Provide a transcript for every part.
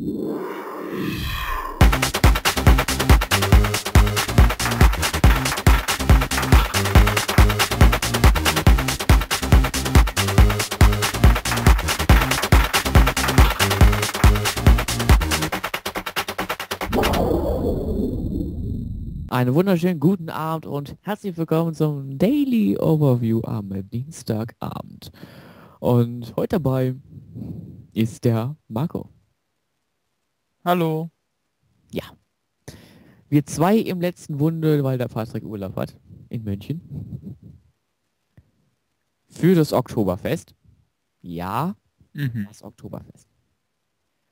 Einen wunderschönen guten Abend und herzlich willkommen zum Daily Overview am Dienstagabend. Und heute dabei ist der Marco. Hallo. Ja. Wir zwei im letzten Wunde, weil der Patrick Urlaub hat in München. Für das Oktoberfest. Ja, Mhm. das Oktoberfest.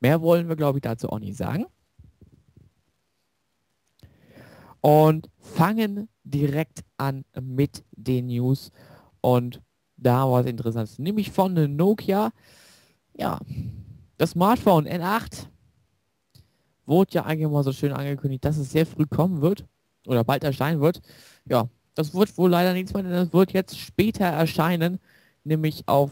Mehr wollen wir, glaube ich, dazu auch nicht sagen. Und fangen direkt an mit den News. Und da war es interessant. Nämlich von Nokia. Ja, das Smartphone N8 wurde ja eigentlich mal so schön angekündigt, dass es sehr früh kommen wird. Oder bald erscheinen wird. Ja, das wird wohl leider nichts mehr, denn das wird jetzt später erscheinen. Nämlich auf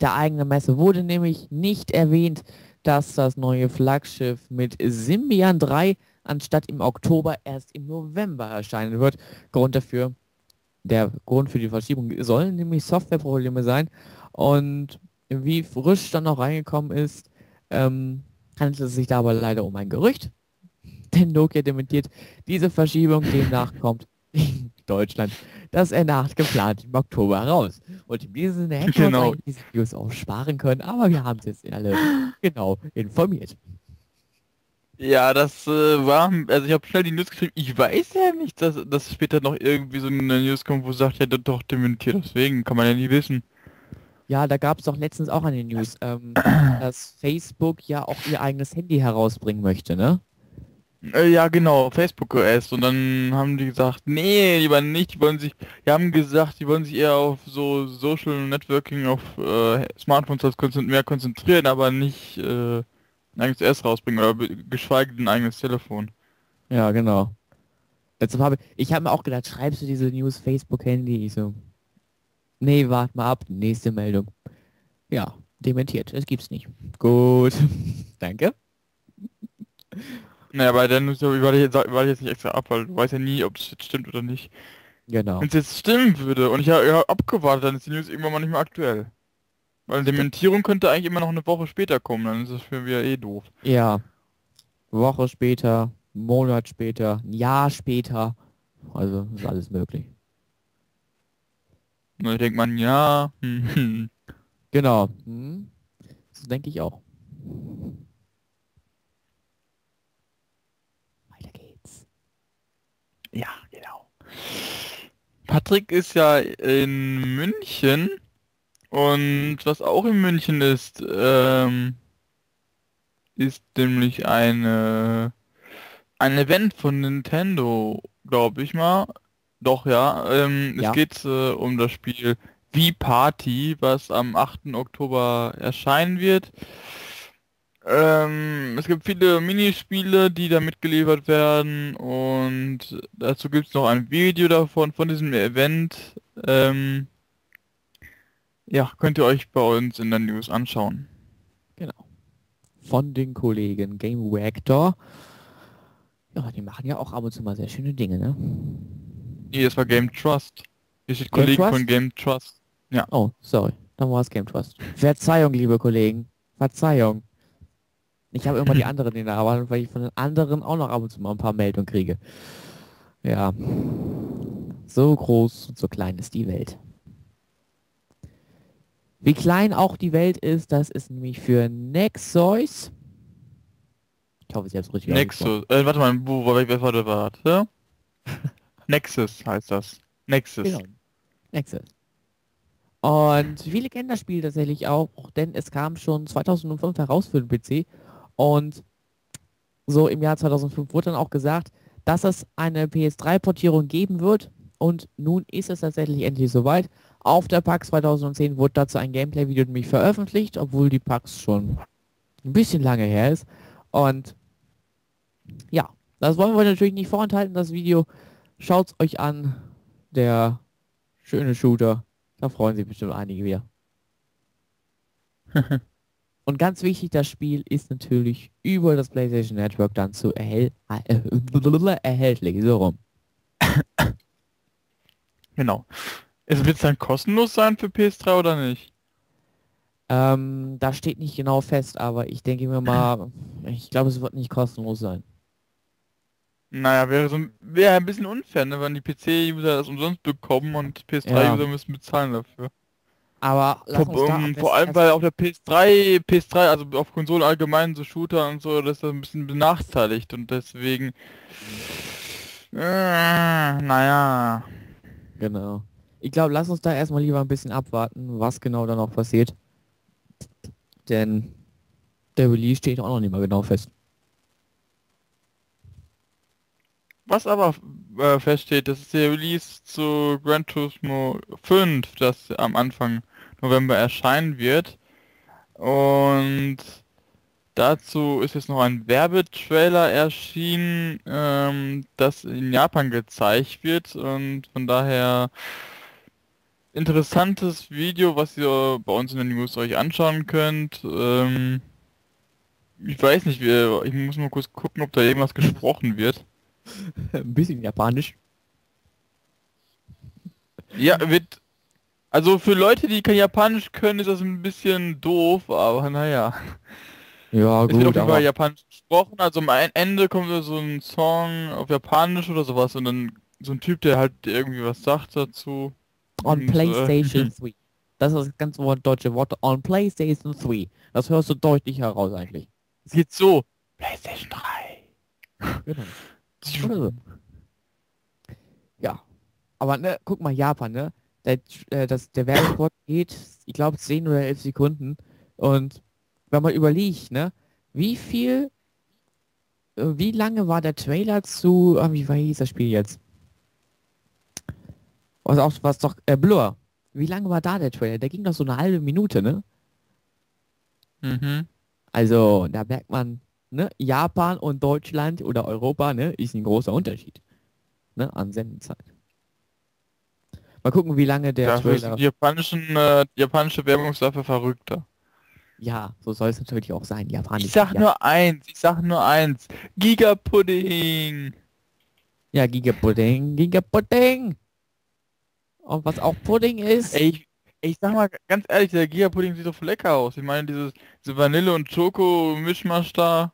der eigenen Messe wurde nämlich nicht erwähnt, dass das neue Flaggschiff mit Symbian 3 anstatt im Oktober erst im November erscheinen wird. Grund dafür, der Grund für die Verschiebung sollen nämlich Softwareprobleme sein. Und wie frisch dann noch reingekommen ist, ähm, handelt es sich dabei leider um ein Gerücht. Denn Nokia dementiert diese Verschiebung, demnach kommt in Deutschland das N8 geplant im Oktober raus. Und in diesem Sinne hätten wir Genau. uns eigentlich diese News auch sparen können, aber wir haben es jetzt alle genau informiert. Ja, das äh, war, also ich habe schnell die News geschrieben. Ich weiß ja nicht, dass, dass später noch irgendwie so eine News kommt, wo sagt, ja doch dementiert. Deswegen kann man ja nie wissen. Ja, da gab es doch letztens auch eine News, ähm, dass Facebook ja auch ihr eigenes Handy herausbringen möchte, ne? Äh, ja, genau, Facebook OS. Und dann haben die gesagt, nee, lieber nicht. Die wollen sich, die haben gesagt, die wollen sich eher auf so Social Networking auf äh, Smartphones als konzent mehr konzentrieren, aber nicht äh, ein eigenes OS rausbringen oder geschweige denn ein eigenes Telefon. Ja, genau. Deshalb habe ich habe mir auch gedacht, schreibst du diese News Facebook Handy? Ich so, nee, wart mal ab, nächste Meldung. Ja, dementiert, es gibt's nicht. Gut, danke. Naja, bei der News war ich, jetzt, war ich jetzt nicht extra ab, weil du weißt ja nie, ob es jetzt stimmt oder nicht. Genau. Wenn es jetzt stimmen würde und ich habe ja, abgewartet, dann ist die News irgendwann mal nicht mehr aktuell. Weil Dementierung könnte eigentlich immer noch eine Woche später kommen, dann ist das für mich eh doof. Ja. Woche später, Monat später, ein Jahr später. Also ist alles möglich. Und dann denkt man, ja, hm, hm. Genau. Hm. Das denke ich auch. Weiter geht's. ja, genau. Patrick ist ja in München und was auch in München ist, ähm, ist nämlich eine ein Event von Nintendo, glaube ich mal. Doch, ja. Ähm, Ja. Es geht äh, um das Spiel Wii Party, was am 8. Oktober erscheinen wird. Ähm, es gibt viele Minispiele, die da mitgeliefert werden und dazu gibt es noch ein Video davon, von diesem Event. Ähm, ja, könnt ihr euch bei uns in der News anschauen. Genau. Von den Kollegen Game Reactor. Ja, die machen ja auch ab und zu mal sehr schöne Dinge, ne? Nee, das war Game Trust. Hier steht Game Kollege Trust? von Game Trust. Oh, sorry. Dann war es Game Trust. Verzeihung, liebe Kollegen. Verzeihung. Ich habe immer die anderen in der Arbeit, weil ich von den anderen auch noch ab und zu mal ein paar Meldungen kriege. Ja. So groß und so klein ist die Welt. Wie klein auch die Welt ist, das ist nämlich für Nexus. Ich hoffe, ich habe es richtig. Nexus. Äh, warte mal, wo, wo, wer war der warte? Nexus heißt das. Nexus. Genau. Nexus. Und viele kennen das Spiel tatsächlich auch, denn es kam schon 2005 heraus für den PC und so im Jahr 2005 wurde dann auch gesagt, dass es eine PS3-Portierung geben wird und nun ist es tatsächlich endlich soweit. Auf der PAX 2010 wurde dazu ein Gameplay-Video nämlich veröffentlicht, obwohl die PAX schon ein bisschen lange her ist. Und ja, das wollen wir natürlich nicht vorenthalten, das Video. Schaut's euch an. Der schöne Shooter. Da freuen sich bestimmt einige wieder. Und ganz wichtig, das Spiel ist natürlich über das PlayStation Network dann zu erhält erhältlich. So rum. Genau. Es wird dann kostenlos sein für PS3 oder nicht? Ähm, da steht nicht genau fest, aber ich denke mir mal, ich glaube, es wird nicht kostenlos sein. Naja, wäre so wäre ein bisschen unfair, ne, wenn die PC-User das umsonst bekommen und PS3-User Ja. müssen bezahlen dafür. Aber Vor, um, vor allem, weil auf der PS3, PS3, also auf Konsolen allgemein, so Shooter und so, das ist ein bisschen benachteiligt und deswegen. Äh, naja. Genau. Ich glaube, lass uns da erstmal lieber ein bisschen abwarten, was genau da noch passiert. Denn der Release steht auch noch nicht mal genau fest. Was aber äh, feststeht, das ist der Release zu Gran Turismo 5, das am Anfang November erscheinen wird. Und dazu ist jetzt noch ein Werbetrailer erschienen, ähm, das in Japan gezeigt wird und von daher interessantes Video, was ihr bei uns in den News euch anschauen könnt. Ähm, ich weiß nicht, wir, ich muss mal kurz gucken, ob da irgendwas gesprochen wird. ein bisschen japanisch. Ja, wird. Also für Leute, die kein Japanisch können, ist das ein bisschen doof, aber naja. Ja, Es wird gut, Fall aber Japanisch gesprochen, also am Ende kommt so ein Song auf Japanisch oder sowas und dann so ein Typ, der halt irgendwie was sagt dazu. on Und, äh, PlayStation 3. Das ist das ganz deutsche Wort. On PlayStation 3. Das hörst du deutlich heraus eigentlich. Es geht so. PlayStation 3. Genau. Ja. Aber ne, guck mal, Japan, ne? Der, äh, das, der Werbespot geht, ich glaube, 10 oder 11 Sekunden. Und wenn man überlegt, ne, wie viel, äh, wie lange war der Trailer zu, ah, wie war hieß das Spiel jetzt? Was auch, was doch, äh, Blur. Wie lange war da der Trailer? Der ging doch so eine halbe Minute, ne? Mhm. Also, da merkt man, ne, Japan und Deutschland oder Europa, ne, ist ein großer Unterschied. Ne, an Sendezeit. Mal gucken, wie lange der Dafür Trailer... die japanischen, äh, japanische Werbung ist dafür verrückter. Ja, so soll es natürlich auch sein. Japanisch. Ich sag ja, nur eins, ich sag nur eins. Gigapudding. ja, Gigapudding, Gigapudding. Und was auch Pudding ist... Ey, ich, ich sag mal ganz ehrlich, der Giga-Pudding sieht doch lecker aus. Ich meine, dieses, diese Vanille- und Schoko-Mischmasch da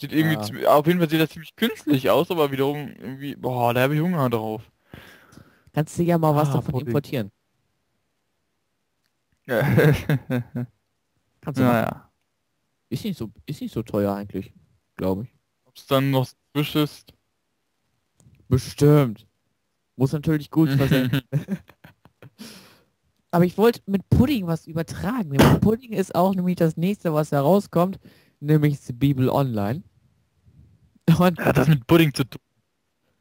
sieht irgendwie, Ja. auf jeden Fall sieht das ziemlich künstlich aus, aber wiederum irgendwie, boah, da habe ich Hunger drauf. Kannst du ja mal was Ah, davon Pudding. importieren. Ja. Kannst du machen. naja, Ist nicht so, ist nicht so teuer eigentlich, glaube ich. ob es dann noch frisch ist. Bestimmt. Muss natürlich gut versenden. Aber ich wollte mit Pudding was übertragen. Pudding ist auch nämlich das nächste, was herauskommt, nämlich die Bibel Online. Und Hat das mit Pudding zu tun?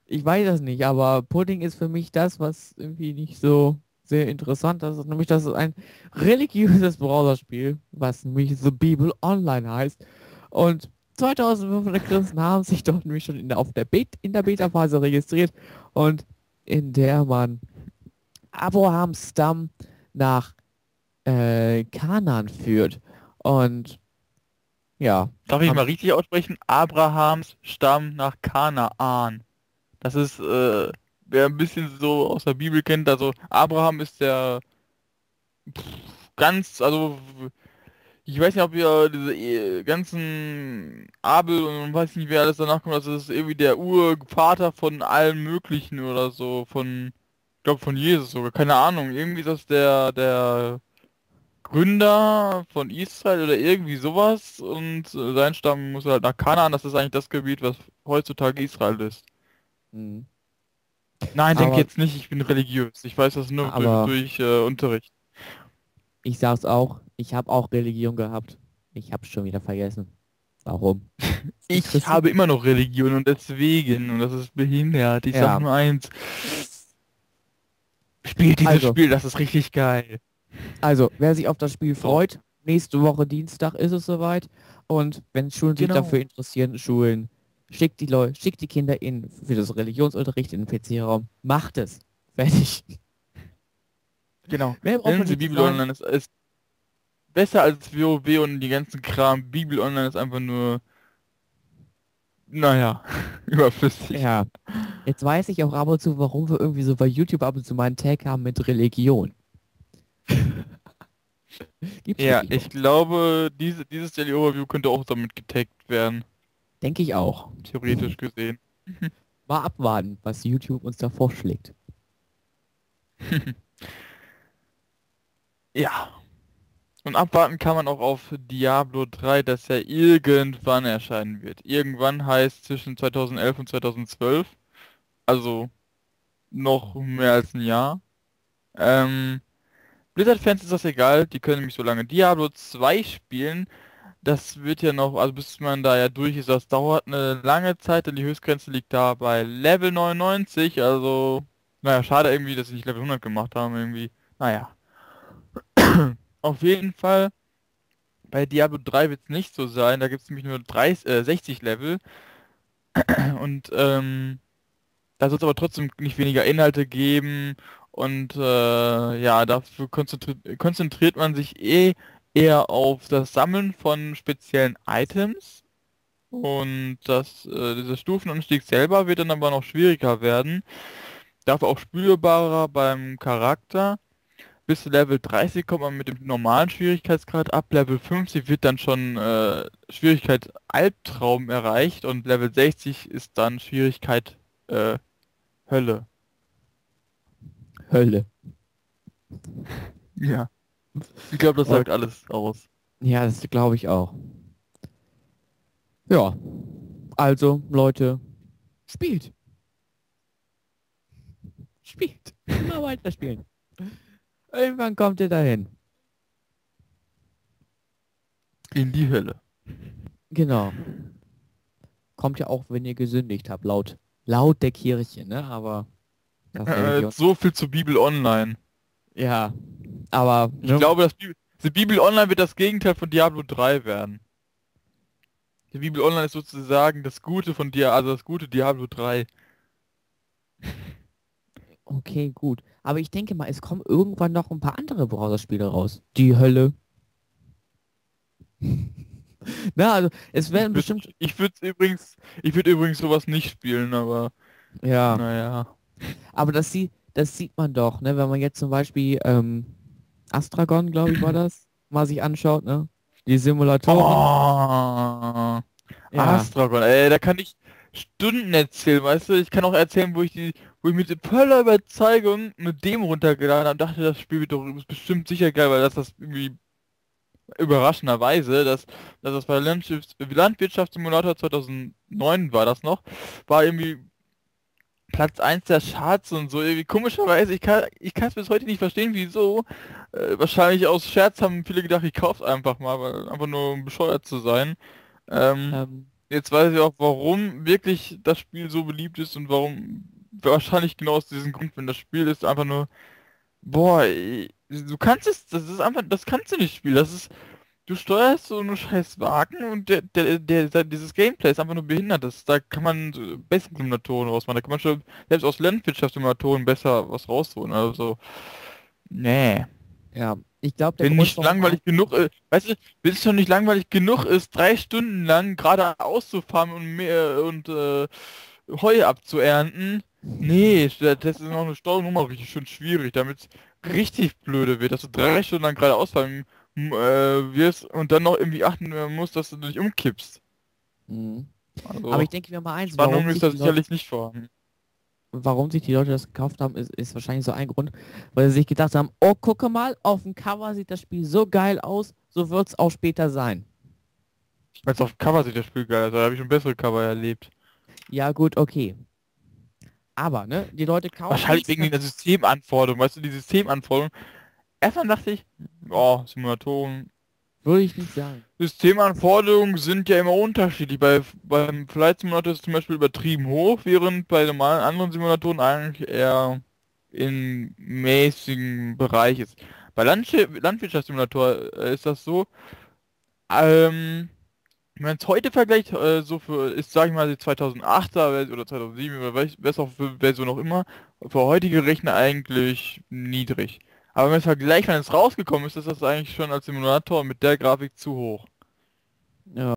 ich weiß das nicht, aber Pudding ist für mich das, was irgendwie nicht so sehr interessant ist. Nämlich, das ist ein religiöses Browserspiel, was nämlich The Bibel Online heißt. Und 2500 Christen haben sich dort nämlich schon in der, auf der Bet in der Beta-Phase registriert und in der man Abrahams Stamm nach äh, Kanaan führt. Und ja, Darf ich mal richtig aussprechen? Abrahams Stamm nach Kanaan. Das ist, äh, wer ein bisschen so aus der Bibel kennt, also Abraham ist der pff, ganz, also ich weiß nicht, ob ihr diese eh, ganzen Abel und weiß nicht, wer alles danach kommt, also das ist irgendwie der Urvater von allem Möglichen oder so, von, ich glaube von Jesus sogar, keine Ahnung, irgendwie ist das der, der Gründer von Israel oder irgendwie sowas und sein Stamm muss halt nach Kanaan, das ist eigentlich das Gebiet, was heutzutage Israel ist. mh. Nein, denke jetzt nicht, ich bin religiös. Ich weiß das nur durch, durch äh, Unterricht. ich sag's auch, ich habe auch Religion gehabt. Ich hab's schon wieder vergessen. Warum? Ich habe immer noch Religion und deswegen, und das ist behindert, ich Ja. sag nur eins. Spielt dieses Also. Spiel, das ist richtig geil. Also, wer sich auf das Spiel freut, nächste Woche Dienstag ist es soweit. Und wenn Schulen sich Genau. dafür interessieren, Schulen, schickt die Leute, schickt die Kinder in für das Religionsunterricht in den PC-Raum. Macht es. Fertig. Genau. Mehr braucht zu Bibel sagen. Online, es ist besser als WoW und die ganzen Kram. Bibel Online ist einfach nur, naja, überflüssig. Ja. Jetzt weiß ich auch ab und zu, warum wir irgendwie so bei YouTube ab und zu mal einen Tag haben mit Religion. Ja, ich glaube, diese, dieses Daily Overview könnte auch damit getaggt werden. Denke ich auch. Theoretisch gesehen. Mal abwarten, was YouTube uns da vorschlägt. ja. Und abwarten kann man auch auf Diablo 3, das ja irgendwann erscheinen wird. Irgendwann heißt zwischen 2011 und 2012. Also noch mehr als ein Jahr. Ähm, Blizzard-Fans ist das egal, die können nämlich so lange Diablo 2 spielen. Das wird ja noch, also bis man da ja durch ist, das dauert eine lange Zeit, denn die Höchstgrenze liegt da bei Level 99, also, naja, schade irgendwie, dass sie nicht Level 100 gemacht haben, irgendwie, naja. Auf jeden Fall, bei Diablo 3 wird es nicht so sein, da gibt es nämlich nur 30, äh, 60 Level. Und, ähm, da soll es aber trotzdem nicht weniger Inhalte geben und äh, ja, dafür konzentriert, konzentriert man sich eh eher auf das Sammeln von speziellen Items. Und das, äh, dieser Stufenanstieg selber wird dann aber noch schwieriger werden. Dafür auch spürbarer beim Charakter. Bis Level 30 kommt man mit dem normalen Schwierigkeitsgrad ab. Level 50 wird dann schon äh, Schwierigkeit Albtraum erreicht und Level 60 ist dann Schwierigkeit äh, Hölle. Hölle. Ja. Ich glaube, das sagt alles aus. Ja, das glaube ich auch. Ja. Also, Leute, spielt. Spielt. Immer weiter spielen. Irgendwann kommt ihr dahin. In die Hölle. Genau. Kommt ja auch, wenn ihr gesündigt habt, laut, laut der Kirche, ne? Aber äh, so viel zur Bibel Online. Ja, aber... Ich ne? glaube, dass Bibel, die Bibel Online wird das Gegenteil von Diablo 3 werden. Die Bibel Online ist sozusagen das Gute von dir, also das gute Diablo 3. Okay, gut. Aber ich denke mal, es kommen irgendwann noch ein paar andere Browserspiele raus. Die Hölle. Na, also es werden bestimmt. Ich würde übrigens, ich würde übrigens sowas nicht spielen, aber ja. Naja. Aber das sieht, das sieht man doch, ne? Wenn man jetzt zum Beispiel ähm, Astragon, glaube ich, war das, mal sich anschaut, ne? Die Simulatoren. Oh, ja. Astragon, ey, da kann ich Stunden erzählen, weißt du? Ich kann auch erzählen, wo ich die, wo ich mit voller Überzeugung eine Demo runtergeladen habe und dachte, das Spiel wird doch bestimmt sicher geil, weil das das irgendwie überraschenderweise, dass, dass das bei Landwirtschafts Landwirtschaftssimulator 2009 war das noch, war irgendwie Platz 1 der Charts und so. Irgendwie komischerweise, ich kann ich kann es bis heute nicht verstehen, wieso. Äh, wahrscheinlich aus Scherz haben viele gedacht, ich kauf's einfach mal, weil einfach nur um bescheuert zu sein. Ähm, ähm. Jetzt weiß ich auch, warum wirklich das Spiel so beliebt ist und warum wahrscheinlich genau aus diesem Grund, wenn das Spiel ist einfach nur boah, du kannst es, das ist einfach, das kannst du nicht spielen. Das ist du steuerst so einen scheiß Wagen und der, der, der, der, dieses Gameplay ist einfach nur behindert. Das, da kann man bessere Simulatoren rausmachen. Da kann man schon selbst aus Landwirtschaftssimulatoren besser was rausholen. Also, nee. Ja, ich glaube, wenn nicht langweilig genug ist, weißt du, wenn es schon nicht langweilig genug ist, drei Stunden lang gerade auszufahren und mehr und äh, Heu abzuernten, nee, das ist noch eine Steuernummer richtig schön schwierig, damit es richtig blöde wird, dass du drei Stunden lang gerade ausfahren äh, wirst und dann noch irgendwie achten musst, dass du nicht umkippst. Mhm. Also, Aber ich denke mir mal eins, Spannung ist da sicherlich Leute, nicht vorhanden. Warum sich die Leute das gekauft haben, ist, ist wahrscheinlich so ein Grund, weil sie sich gedacht haben, oh, gucke mal, auf dem Cover sieht das Spiel so geil aus, so wird es auch später sein. Als auf dem Cover sieht das Spiel geil aus, da habe ich schon bessere Cover erlebt. Ja gut, okay. Aber, ne, die Leute kaufen... Wahrscheinlich wegen der Systemanforderung, weißt du, die Systemanforderung, erstmal dachte ich, oh, Simulatoren. Würde ich nicht sagen. Systemanforderungen sind ja immer unterschiedlich. Bei, beim Flight Simulator ist es zum Beispiel übertrieben hoch, während bei normalen anderen Simulatoren eigentlich eher in mäßigen Bereich ist. Bei Landwirtschaftssimulator äh, ist das so, ähm, wenn man es heute vergleicht, äh, so für, ist, sag ich mal, die 2008er oder 2007 oder auch für Version noch immer, für heutige Rechner eigentlich niedrig. Aber im Vergleich, wenn es rausgekommen ist, ist das eigentlich schon als Simulator mit der Grafik zu hoch. Ja.